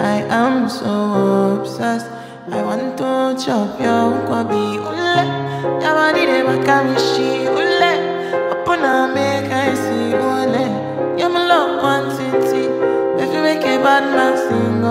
I am so obsessed. I want to chop your kwabi ule. Your body de wakamishi ule. Open make I see ule. You're my love quantity. If you make a bad man sing.